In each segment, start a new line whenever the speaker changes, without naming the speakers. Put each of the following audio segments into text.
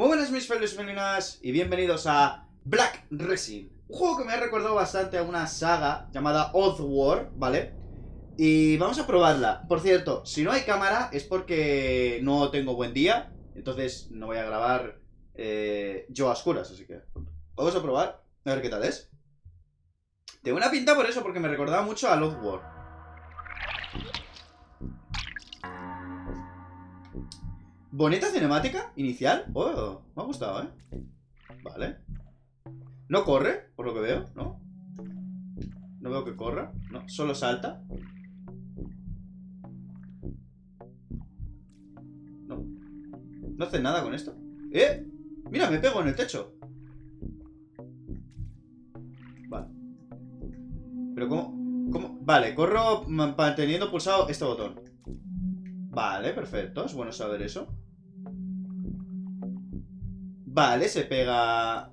Muy buenas mis felices felinas y bienvenidos a Black Resin Un juego que me ha recordado bastante a una saga llamada Oddworld, ¿vale? Y vamos a probarla. Por cierto, si no hay cámara es porque no tengo buen día Entonces no voy a grabar eh, yo a oscuras, así que vamos a probar A ver qué tal es. Tengo una pinta por eso, porque me recordaba mucho a Oddworld Bonita cinemática inicial. Oh, me ha gustado, ¿eh? Vale. No corre, por lo que veo, ¿no? No veo que corra. No, solo salta. No. No hace nada con esto. ¡Eh! Mira, me pego en el techo. Vale. Pero ¿cómo? ¿Cómo? Vale, corro manteniendo pulsado este botón. Vale, perfecto. Es bueno saber eso. Vale, se pega...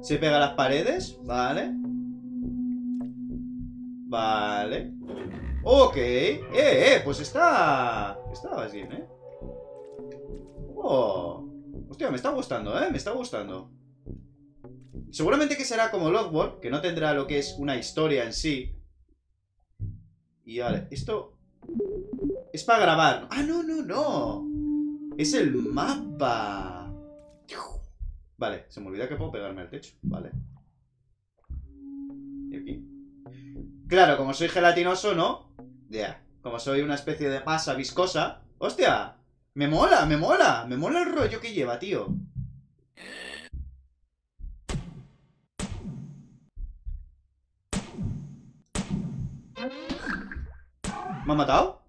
Se pega las paredes, vale. Vale. Ok. Eh, eh, pues está... Está bien, ¿eh? Oh. Hostia, me está gustando, ¿eh? Me está gustando. Seguramente que será como Logworld, que no tendrá lo que es una historia en sí. Y vale, esto... Es para grabar. Ah, no, no, no. Es el mapa. Vale, se me olvida que puedo pegarme al techo. Vale. Y aquí. Claro, como soy gelatinoso, ¿no? Ya. Como soy una especie de masa viscosa. ¡Hostia! Me mola, me mola. Me mola el rollo que lleva, tío. ¿Me ha matado?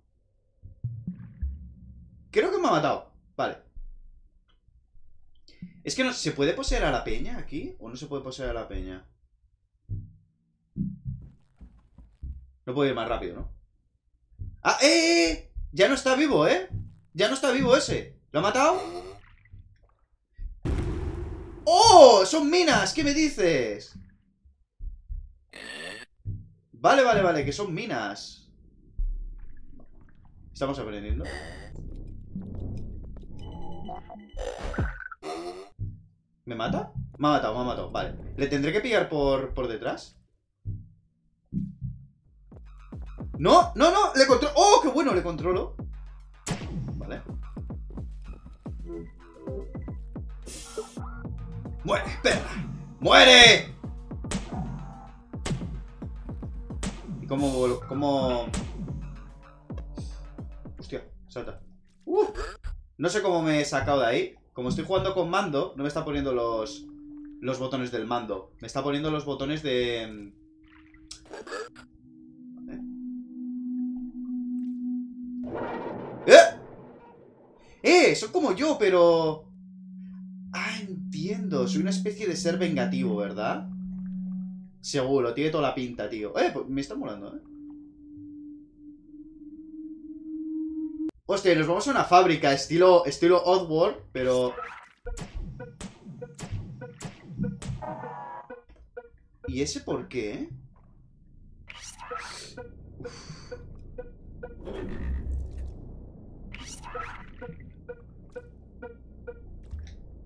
Creo que me ha matado. Vale. Es que no, ¿se puede poseer a la peña aquí? ¿O no se puede poseer a la peña? No puedo ir más rápido, ¿no? ¡Ah! ¡Eh, eh! eh! Ya no está vivo, ¿eh? Ya no está vivo ese. ¿Lo ha matado? ¡Oh! ¡Son minas! ¿Qué me dices? Vale, vale, vale, que son minas. Estamos aprendiendo. ¿Me mata? Me ha matado, me ha matado. Vale. ¿Le tendré que pillar por, por detrás? ¡No! ¡No, no! ¡Le controlo! ¡Oh, qué bueno! Le controlo. Vale. ¡Muere, perra! ¡Muere! ¿Y cómo...? cómo... Hostia, salta. Uh, no sé cómo me he sacado de ahí. Como estoy jugando con mando, no me está poniendo los, los botones del mando. Me está poniendo los botones de... ¡Eh! ¡Eh! Son como yo, pero... Ah, entiendo. Soy una especie de ser vengativo, ¿verdad? Seguro, tiene toda la pinta, tío. Eh, pues me está molando, ¿eh? Hostia, nos vamos a una fábrica estilo, estilo Oddworld, pero... ¿Y ese por qué?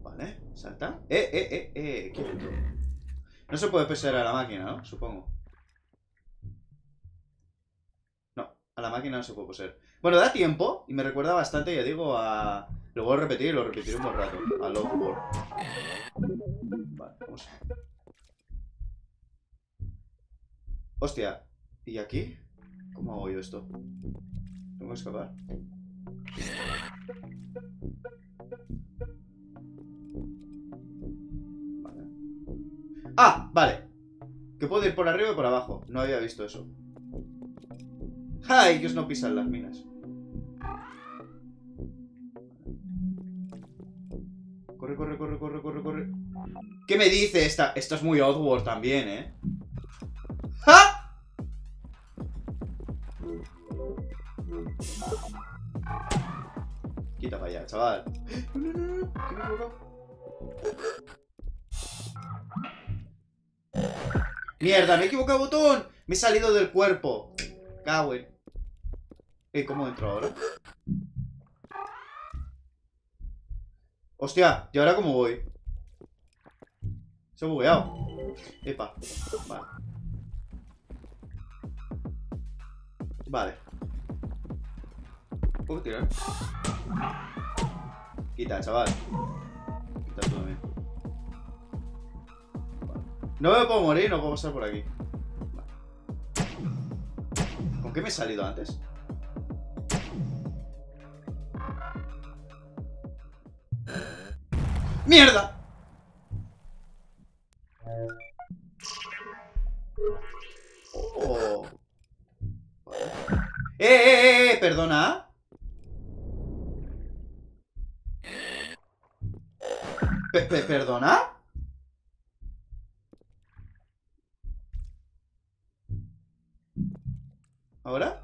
Vale, salta. Eh, eh, eh, eh, quieto. No se puede pesar a la máquina, ¿no? Supongo. No, a la máquina no se puede poseer. Bueno, da tiempo y me recuerda bastante, ya digo, a... Lo voy a repetir y lo repetiré un buen rato. A World. Vale, vamos. Hostia. ¿Y aquí? ¿Cómo hago yo esto? ¿Tengo que escapar? Vale. ¡Ah! Vale. Que puedo ir por arriba y por abajo. No había visto eso. ¡Ay! Que os no pisan las minas. ¿Qué me dice esta? Esto es muy Oddworld también, ¿eh? ¡Ja! Quita para allá, chaval. No, no, no. ¡Mierda! ¡Me he equivocado botón! Me he salido del cuerpo. Cago ¿cómo entro ahora? Hostia, ¿y ahora cómo voy? Se ha bugueado. Epa. Vale. Vale. ¿Puedo tirar? Quita, chaval. Quita tú también. No me puedo morir, no puedo pasar por aquí. ¿Con qué me he salido antes? ¡Mierda! ¿Perdona? Pe pe ¿Perdona? ¿Ahora?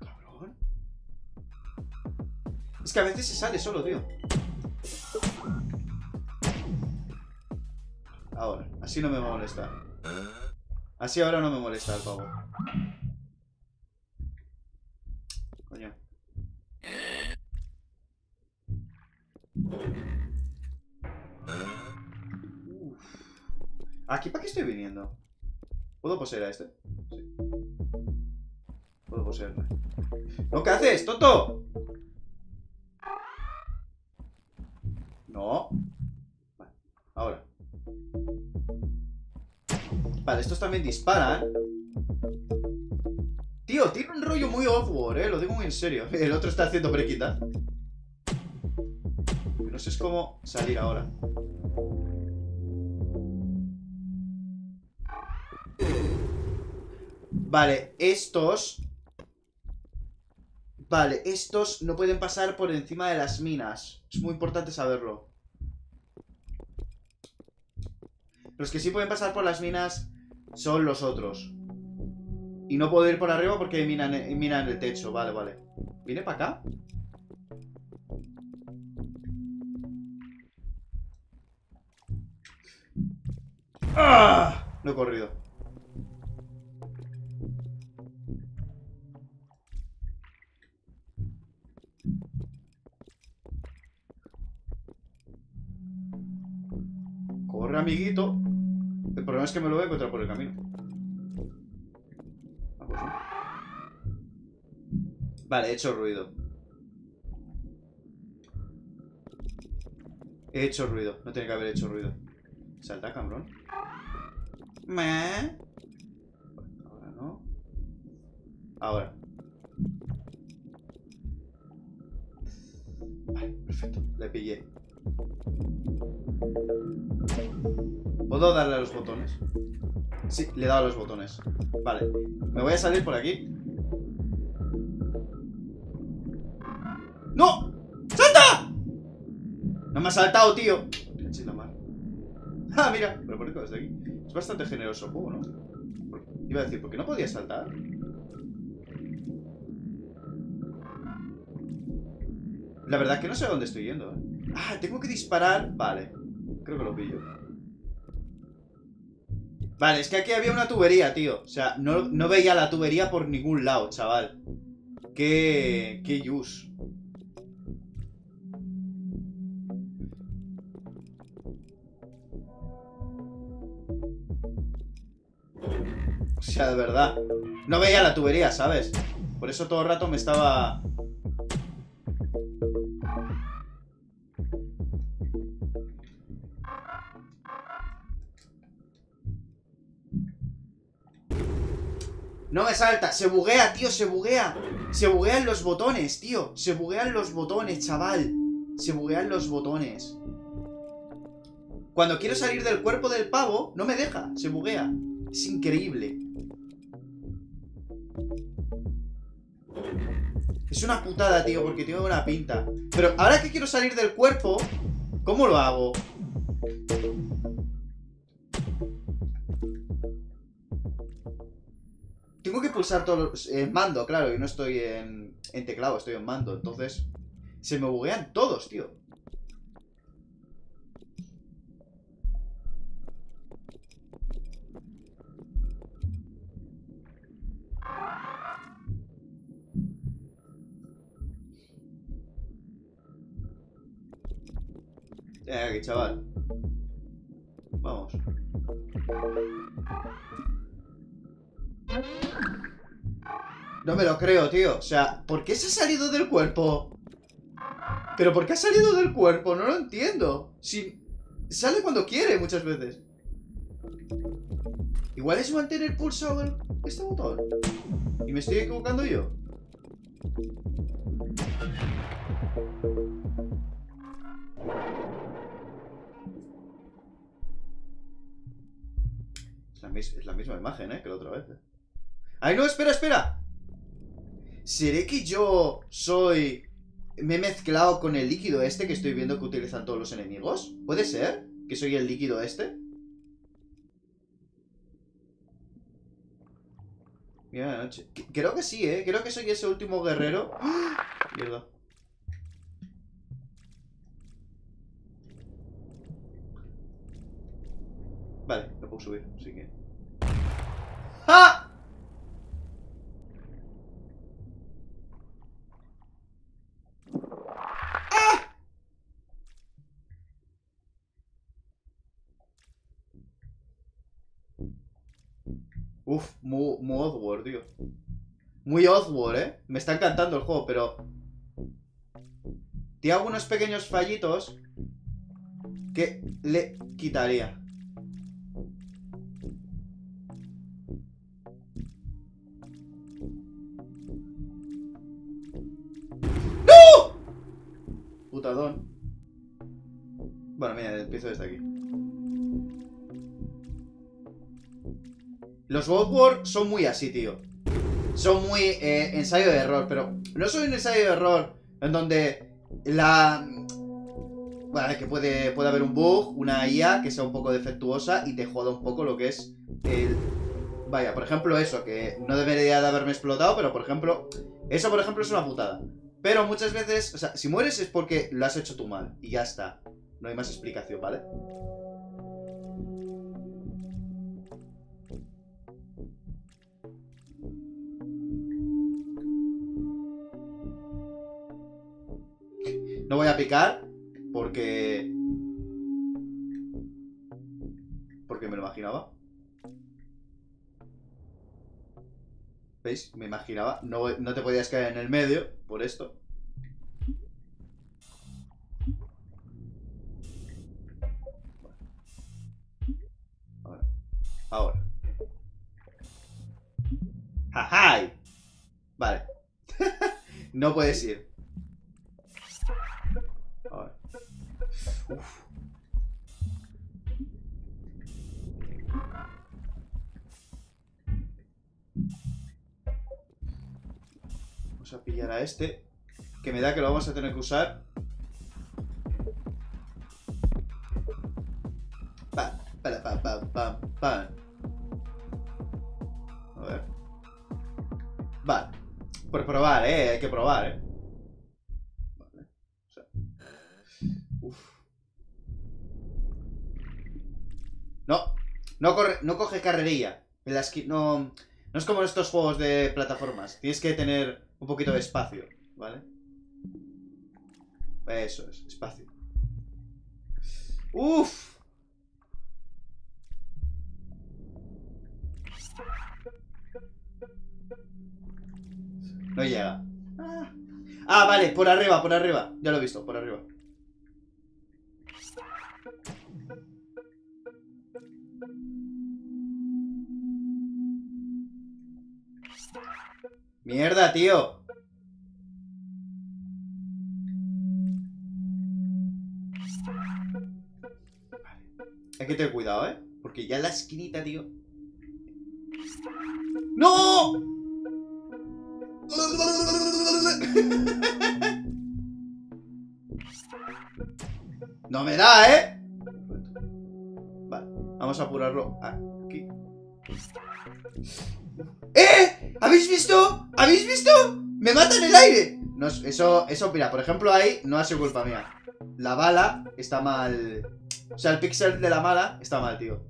Cabrón. Es que a veces se sale solo, tío. Ahora, así no me va a molestar. Así ahora no me molesta el pavo. Coño. Uf. ¿Aquí ¿Puedo poseer a este? Sí. Puedo poseerle. ¿No qué haces, Toto? No. Vale, ahora. Vale, estos también disparan. Tío, tiene un rollo muy off eh. Lo digo muy en serio. El otro está haciendo brequita. No sé cómo salir ahora. Vale, estos... Vale, estos no pueden pasar por encima de las minas. Es muy importante saberlo. Los que sí pueden pasar por las minas son los otros. Y no puedo ir por arriba porque minan, minan el techo. Vale, vale. ¿Viene para acá? ¡Ah! No he corrido. Amiguito. El problema es que me lo voy a encontrar por el camino. Ah, pues. Vale, he hecho ruido. He hecho ruido. No tiene que haber hecho ruido. Salta, cabrón. Me. Ahora no. Ahora. Vale, perfecto. Le pillé. ¿Puedo darle a los botones? Sí, le he dado a los botones. Vale. Me voy a salir por aquí. ¡No! ¡Salta! No me ha saltado, tío. Ah, mira. Pero por desde aquí. Es bastante generoso el juego, ¿no? Iba a decir, ¿por qué no podía saltar? La verdad es que no sé a dónde estoy yendo, ¿eh? Ah, tengo que disparar. Vale. Creo que lo pillo. Vale, es que aquí había una tubería, tío. O sea, no, no veía la tubería por ningún lado, chaval. Qué... Qué use. O sea, de verdad. No veía la tubería, ¿sabes? Por eso todo el rato me estaba No me salta, se buguea, tío, se buguea. Se buguean los botones, tío. Se buguean los botones, chaval. Se buguean los botones. Cuando quiero salir del cuerpo del pavo No me deja, se buguea. Es increíble. Es una putada, tío, porque tiene una pinta. Pero ahora que quiero salir del cuerpo ¿Cómo lo hago? Pulsar todos en mando, claro, y no estoy en, teclado, estoy en mando. Entonces, se me buguean todos, tío. Aquí, chaval. Vamos. No me lo creo, tío. O sea, ¿por qué se ha salido del cuerpo? ¿Pero por qué ha salido del cuerpo? No lo entiendo. Si sale cuando quiere muchas veces. Igual es mantener pulsado el, este botón. ¿Y me estoy equivocando yo? Es la, es la misma imagen, ¿eh? Que la otra vez. ¿eh? ¡Ay, no! ¡Espera, espera! ¿Seré que yo soy... Me he mezclado con el líquido este que estoy viendo que utilizan todos los enemigos? ¿Puede ser? ¿Que soy el líquido este? Mira noche. Creo que sí, ¿eh? Creo que soy ese último guerrero. ¡Ah! Mierda. Vale, no puedo subir, así que... ¡Ah! Uf, muy, muy Oddworld, tío. Muy Oddworld, ¿eh? Me está encantando el juego, pero... Tiene algunos pequeños fallitos que le quitaría. War son muy así, tío. Son muy eh, ensayo de error, pero no soy un ensayo de error en donde la... Bueno, que puede, puede haber un bug, una IA que sea un poco defectuosa y te joda un poco lo que es el... Vaya, por ejemplo eso, que no debería de haberme explotado, pero por ejemplo... Eso, por ejemplo, es una putada. Pero muchas veces, o sea, si mueres es porque lo has hecho tú mal. Y ya está. No hay más explicación, ¿vale? No voy a picar porque... Porque me lo imaginaba. ¿Veis? Me imaginaba. No, no te podías caer en el medio por esto. Ahora. Ahora. ¡Jajay! Vale. no puedes ir. Vamos a pillar a este. Que me da que lo vamos a tener que usar. Pam, pam, pam, pam. A ver. Vale. Por probar, eh. Hay que probar, eh. Vale. O sea. Uf. No. Corre, no coge carrerilla. En la no, no es como estos juegos de plataformas. Tienes que tener un poquito de espacio, ¿vale? Eso es, espacio. ¡Uf! No llega. Ah, vale, por arriba, por arriba. Ya lo he visto, por arriba. Mierda, tío. Hay que tener cuidado, ¿eh? Porque ya en la esquinita, tío. ¡No! No me da, ¿eh? Vale, vamos a apurarlo aquí. ¡Eh! ¿Habéis visto? ¿Habéis visto? ¡Me mata en el aire! No, es- eso, eso, mira, por ejemplo, ahí no ha sido culpa mía. La bala está mal. O sea, el pixel de la mala está mal, tío.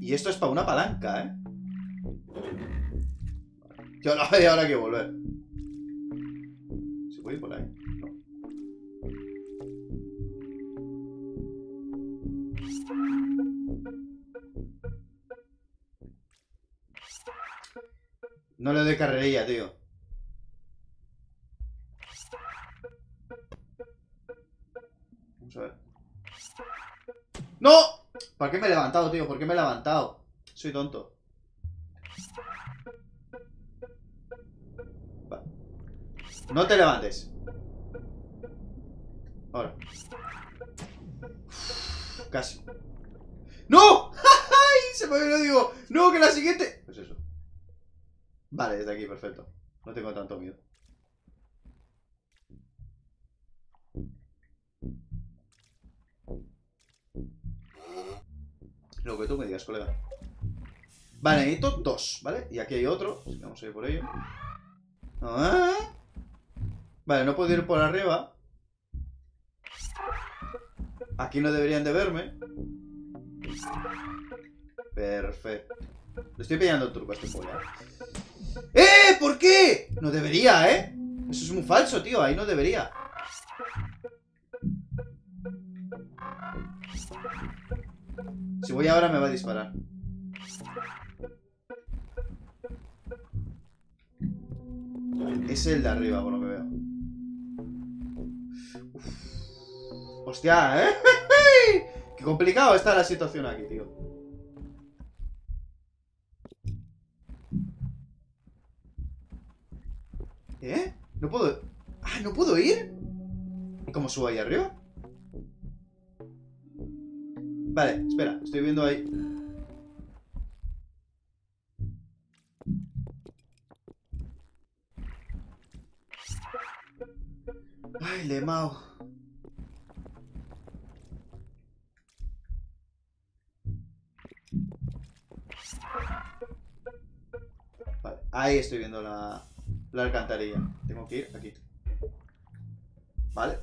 Y esto es para una palanca, ¿eh? Y ahora, y ahora que volver. ¿Se puede ir por ahí? No. Le doy carrerilla, tío. Vamos a ver. ¡No! ¿Por qué me he levantado, tío? ¿Por qué me he levantado? Soy tonto. Va. No te levantes. Ahora. Casi. ¡No! ¡Ay! Se me lo digo. No, que la siguiente. Vale, desde aquí, perfecto. No tengo tanto miedo. Lo que tú me digas, colega. Vale, necesito dos, ¿vale? Y aquí hay otro. Vamos a ir por ello. Ah. Vale, no puedo ir por arriba. Aquí no deberían de verme. Perfecto. Le estoy pillando el truco a este polla. ¡Eh! ¿Por qué? No debería, ¿eh? Eso es muy falso, tío. Ahí no debería. Si voy ahora me va a disparar. Es el de arriba, por lo que veo. Uf. Hostia, ¿eh? Qué complicado está la situación aquí, tío. ¿Eh? ¿No puedo...? Ah, ¿no puedo ir? ¿Y cómo subo ahí arriba? Vale, espera, estoy viendo ahí. Ay, lemao. Vale, ahí estoy viendo la, la alcantarilla. Tengo que ir aquí. Vale.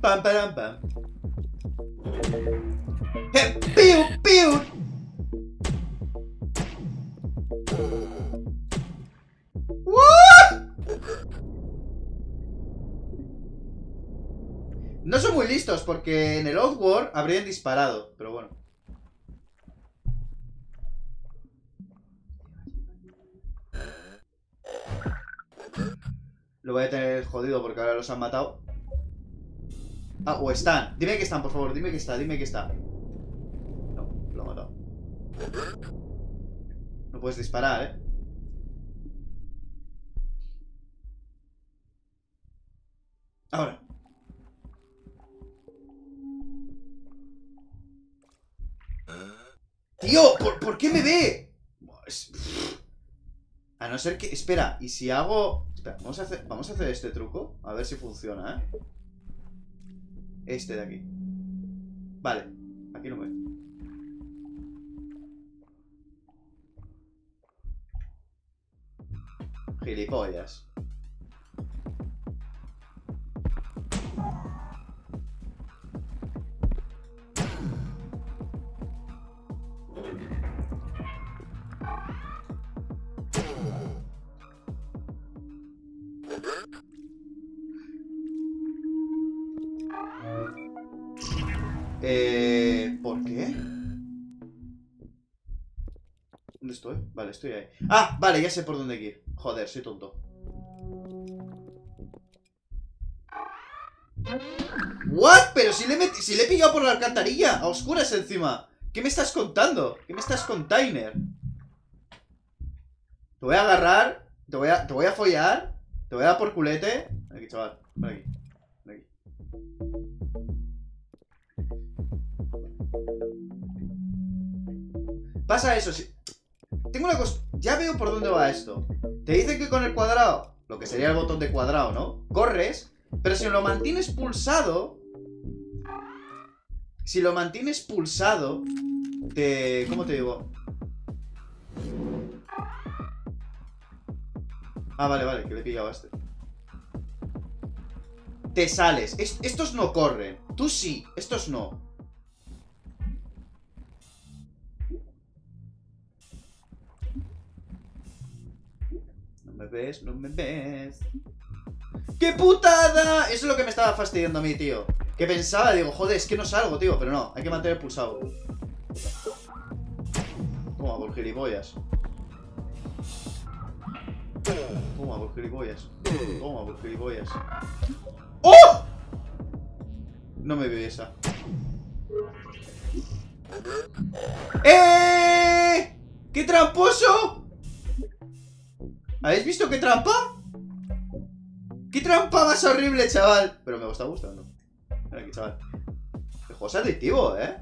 Pam, pam, pam. ¡Eh! ¡Piu, piu! No son muy listos porque en el Outward habrían disparado, pero bueno. Lo voy a tener jodido porque ahora los han matado. Ah, o están. Dime que están, por favor. Dime que está, dime que está. No, lo ha matado. No puedes disparar, ¿eh? Ahora. ¡Tío! ¿Por, qué me ve? A no ser que... Espera, ¿y si hago...? Vamos a hacer, vamos a hacer este truco. A ver si funciona, ¿eh? Este de aquí. Vale, aquí no ve. Gilipollas. Vale, estoy ahí. Ah, vale, ya sé por dónde ir. Joder, soy tonto. ¿What? Pero si le, he si le he pillado por la alcantarilla, a oscuras encima. ¿Qué me estás contando? ¿Qué me estás container? Te voy a agarrar, te voy a, te voy a follar, te voy a dar por culete. Aquí, chaval, ven aquí. Aquí. Pasa eso, si... Tengo una cosa... Ya veo por dónde va esto. Te dice que con el cuadrado, lo que sería el botón de cuadrado, ¿no? Corres, pero si lo mantienes pulsado... Si lo mantienes pulsado, te... ¿Cómo te digo? Ah, vale, vale, que le he pillado a este. Te sales. Es- estos no corren. Tú sí, estos no. Ves, no me ves. ¡Qué putada! Eso es lo que me estaba fastidiando a mí, tío. Que pensaba, digo, joder, es que no salgo, tío. Pero no, hay que mantener pulsado. Toma, por gilipollas. Toma, por gilipollas. Toma, por gilipollas. ¡Oh! No me vi esa. ¡Eh! ¡Qué tramposo! ¿Habéis visto qué trampa? ¡Qué trampa más horrible, chaval! Pero me está gustando. Mira aquí, chaval. El juego es adictivo, ¿eh?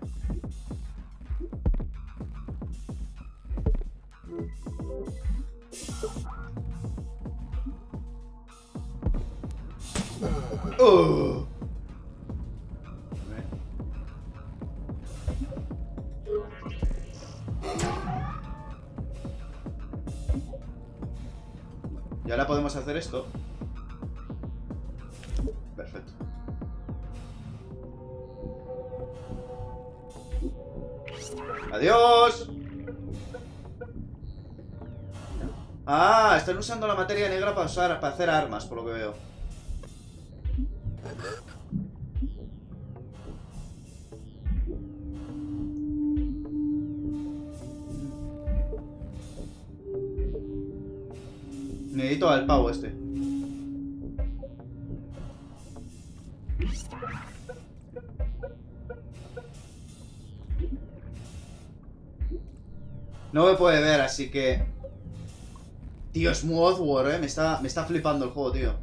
Uh. Podemos hacer esto. Perfecto. ¡Adiós! Ah, están usando la materia negra para, usar, para hacer armas, por lo que veo. Necesito al pavo este. No me puede ver, así que... Tío, es muy Oddworld, eh. Me está, me está flipando el juego, tío.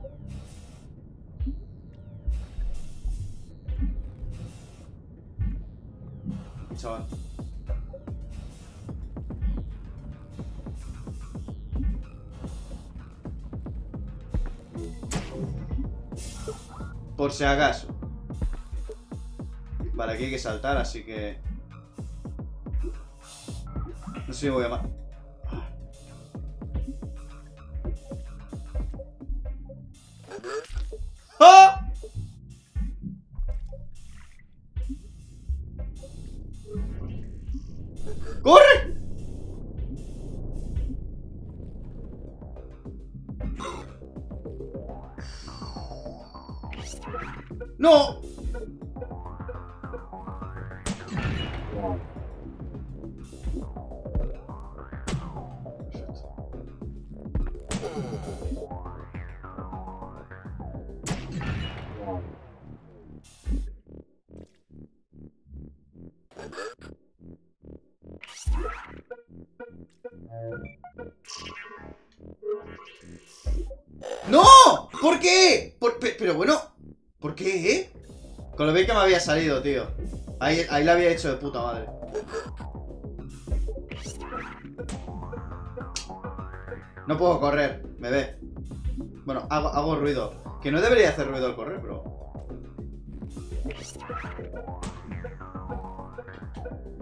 Chaval. Por si acaso. Vale, aquí hay que saltar, así que... No sé si voy a... ¡No! ¿Por qué? Pero bueno, ¿por qué, eh? Con lo bien que me había salido, tío. Ahí, ahí la había hecho de puta madre. No puedo correr, me ve. Bueno, hago, hago ruido. Que no debería hacer ruido al correr, pero...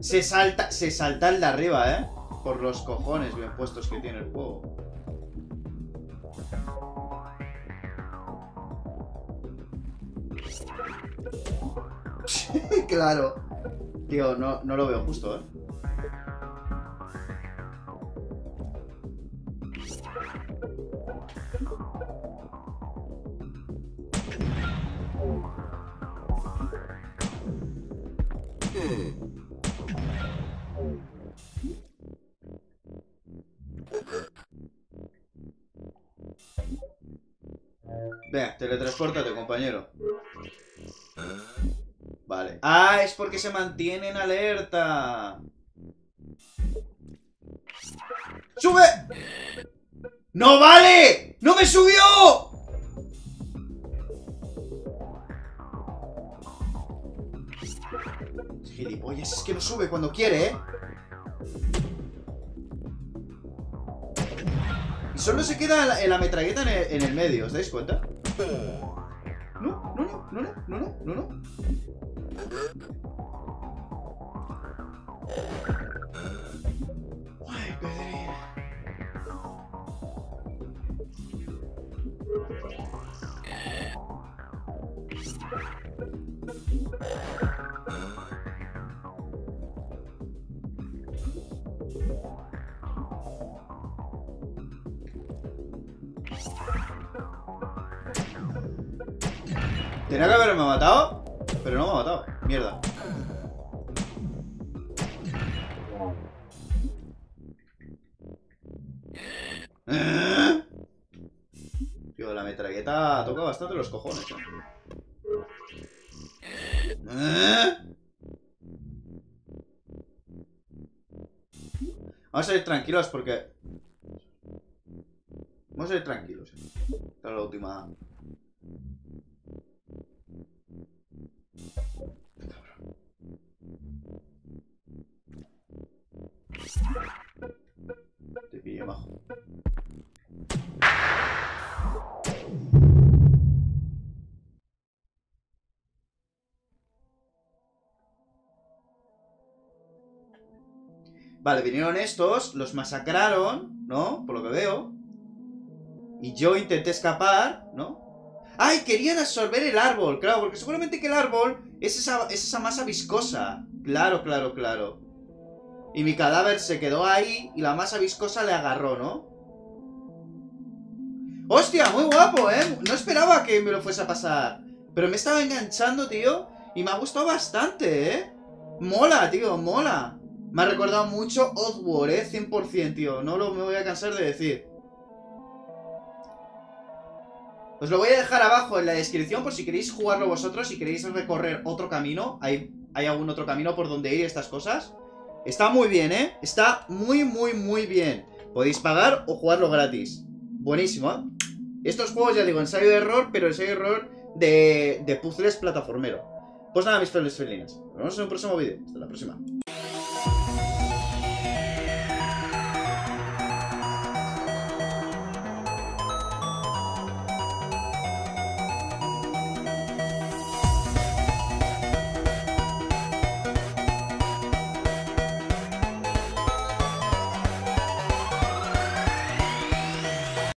Se salta, se salta el de arriba, ¿eh? Por los cojones bien puestos que tiene el juego. claro. Tío, no, no lo veo justo, ¿eh? Venga, teletranspórtate, compañero. Ah, es porque se mantiene en alerta. ¡Sube! ¡No vale! ¡No me subió! Gilipollas, es que no sube cuando quiere, ¿eh? Y solo se queda la, la metralleta en el, en el medio, ¿os dais cuenta? No, no, no, no, no, no, no, no. ¿Tenía que haberme matado? Mierda. Tío, la metralleta toca bastante los cojones. ¿eh? Vamos a ir tranquilos porque... Vamos a ir tranquilos. Esta es la última... Vale, vinieron estos, los masacraron, ¿no? Por lo que veo. Y yo intenté escapar, ¿no? ¡Ay! Querían absorber el árbol, claro, porque seguramente que el árbol es esa, es esa masa viscosa. Claro, claro, claro. Y mi cadáver se quedó ahí y la masa viscosa le agarró, ¿no? ¡Hostia! Muy guapo, ¿eh? No esperaba que me lo fuese a pasar. Pero me estaba enganchando, tío. Y me ha gustado bastante, ¿eh? Mola, tío, mola. Me ha recordado mucho Oddworld, ¿eh? 100%, tío. No lo me voy a cansar de decir. Os lo voy a dejar abajo en la descripción por si queréis jugarlo vosotros, si queréis recorrer otro camino. Hay, hay algún otro camino por donde ir estas cosas. Está muy bien, ¿eh? Está muy, muy, muy bien. Podéis pagar o jugarlo gratis. Buenísimo, ¿eh? Estos juegos, ya digo, ensayo de error, pero ensayo de error de, de puzzles plataformero. Pues nada, mis felices felinas. Nos vemos en un próximo vídeo. Hasta la próxima.